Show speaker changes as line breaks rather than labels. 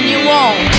and you won't.